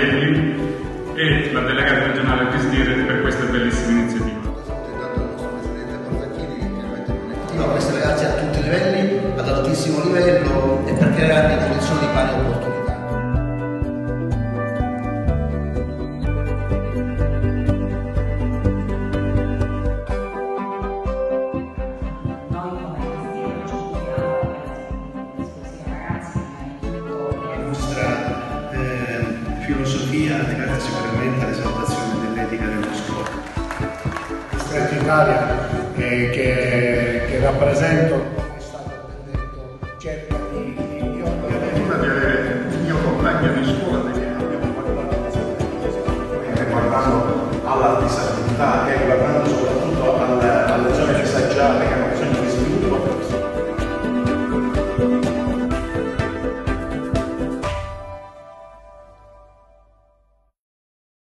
Rivelli e la delegata regionale Pisdire per questa bellissima iniziativa. No, queste ragazze a tutti i livelli, ad altissimo livello e per creare condizioni di pari filosofia, legata sicuramente all'esaltazione dell'etica della scuola. Stretto Italia, eh, che, che rappresento, è stato detto, cerca di